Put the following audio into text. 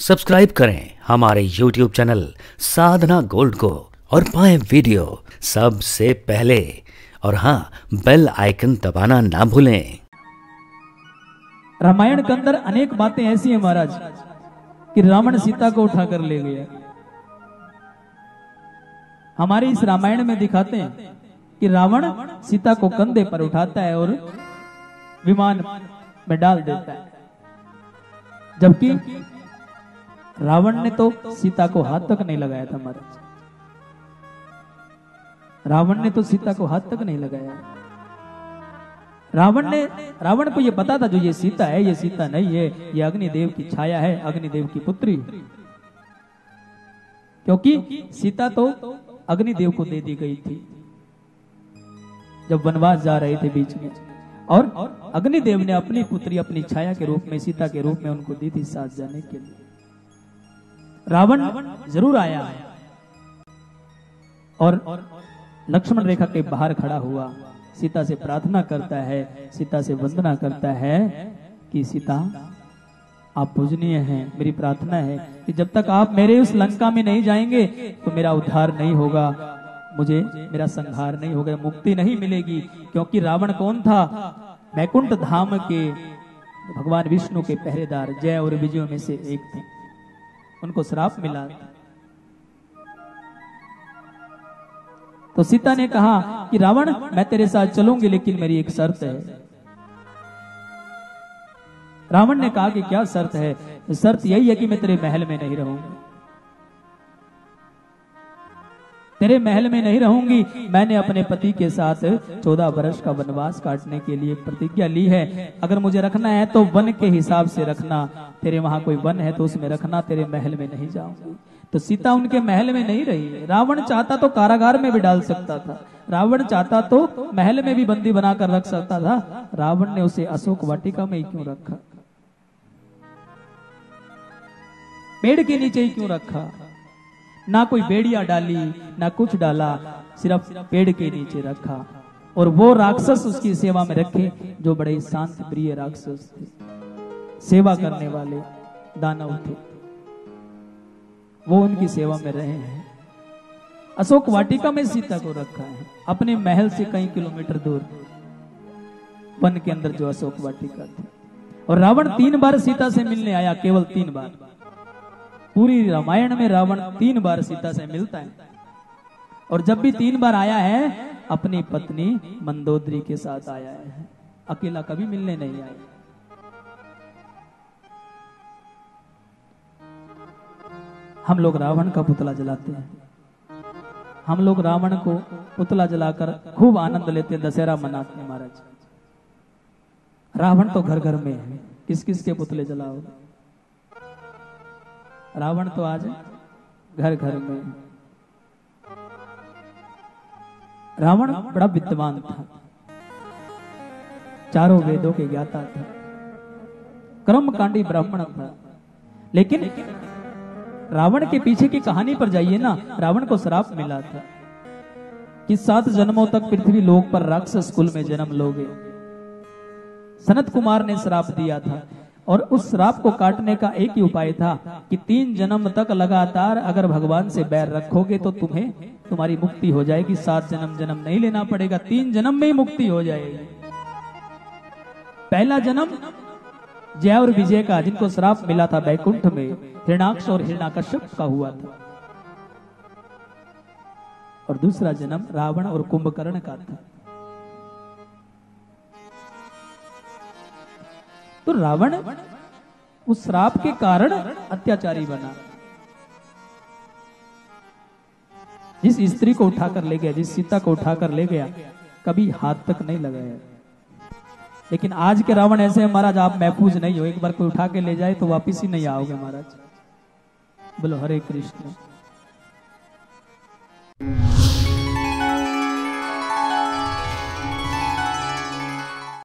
Subscribe करें हमारे YouTube channel साधना gold को और पाए वीडियो सबसे पहले। और हाँ बेल आइकन दबाना ना भूलें। रामायण के अंदर अनेक बातें ऐसी हैं महाराज, कि रावण सीता को उठाकर ले गया। हमारे इस रामायण में दिखाते हैं कि रावण सीता को कंधे पर उठाता है और विमान में डाल देता है। जबकि रावण ने तो सीता को हाथ तक नहीं लगाया था महाराज। रावण ने तो सीता को हाथ तक नहीं लगाया। रावण ने, रावण को यह पता था जो ये सीता है, ये सीता नहीं है, ये अग्निदेव की छाया है, अग्निदेव की पुत्री। क्योंकि सीता तो अग्निदेव को दे दी गई थी, जब वनवास जा रहे थे बीच में। और अग्निदेव ने अपनी पुत्री अपनी छाया के रूप में, सीता के रूप में उनको दी थी साथ जाने के लिए। रावण ज़रूर आया। और लक्ष्मण रेखा के बाहर खड़ा हुआ। सीता से प्रार्थना करता है, सीता से वंदना करता है कि सीता, आप पूजनीय हैं, मेरी प्रार्थना है कि जब तक आप मेरे उस लंका में नहीं जाएँगे तो मेरा उद्धार नहीं होगा। मुझे मेरा संहार नहीं होगा, मुक्ति नहीं मिलेगी, क्योंकि रावण कौन था? बैकुंठ धाम के भगवान विष्णु के पहरेदार, जय और विजय में से एक थे। उनको श्राप मिला। तो सीता ने कहा कि, रावण, मैं तेरे साथ चलूँगी, लेकिन मेरी एक शर्त है। रावण ने कहा कि, क्या शर्त है? शर्त यही है कि मैं तेरे महल में नहीं रहूँगी तेरे महल में नहीं रहूँगी। मैंने अपने पति के साथ चौदह वर्ष का वनवास काटने के लिए प्रतिज्ञा ली है। अगर मुझे रखना है तो वन के हिसाब से रखना। तेरे वहाँ कोई वन है तो उसमें रखना, तेरे महल में नहीं जाऊँगी। तो सीता उनके महल में नहीं रही। रावण चाहता तो कारागार में भी डाल सकता था। रावण चाहता तो महल में भी बंदी बनाकर रख सकता था। रावण ने उसे अशोक वाटिका में ही क्यों रखा? पेड़ के नीचे ही क्यों रखा? ना कोई बेड़िया डाली, ना कुछ डाला, सिर्फ़ पेड़ के नीचे रखा। और वो राक्षस उसकी सेवा में रखे, जो बड़े शांत, प्रिय राक्षस थे। सेवा करने वाले दानव थे। वो उनकी सेवा में रहे हैं। अशोक वाटिका में सीता को रखा है। अपने महल से कई किलोमीटर दूर वन के अंदर जो अशोक वाटिका थी। और रावण तीन बार सीता से मिलने आया, केवल तीन बार। पूरी रामायण में रावण तीन बार सीता से मिलता है। और जब भी तीन बार आया है, अपनी पत्नी मंदोदरी के साथ आया है। अकेला कभी मिलने नहीं आया। हम लोग रावण का पुतला जलाते हैं। हम लोग रावण को पुतला जलाकर खूब आनंद लेते हैं, दशहरा मनाते हैं महाराज। रावण तो घर घर में है। किस किस के पुतले जलाओगे? रावण तो आज घर घर में। रावण बड़ा विद्वान था। चारों वेदों के ज्ञाता था। कर्मकांडी ब्राह्मण था। लेकिन रावण के पीछे की कहानी पर जाइए ना, रावण को श्राप मिला था कि सात जन्मों तक पृथ्वी लोक पर राक्षस कुल में जन्म लोगे। सनत कुमार ने श्राप दिया था और उस श्राप को काटने का एक ही उपाय था कि तीन जन्म तक लगातार अगर भगवान से बैर रखोगे तो तुम्हें तुम्हारी मुक्ति हो जाएगी। सात जन्म जन्म नहीं लेना पड़ेगा, तीन जन्म में ही मुक्ति हो जाएगी। पहला जन्म जय और विजय का, जिनको श्राप मिला था बैकुंठ में, हिरणाक्ष और हिरणाकश्यप का हुआ था। और दूसरा जन्म रावण और कुंभकर्ण का था। तो रावण उस श्राप के कारण अत्याचारी बना। जिस स्त्री को उठाकर ले गया, जिस सीता को उठाकर ले गया, कभी हाथ तक नहीं लगाया। लेकिन आज के रावण ऐसे हैं, महाराज, आप महफूज नहीं हो। एक बार कोई उठा के ले जाए तो वापिस ही नहीं आओगे, महाराज। बोलो, हरे कृष्ण।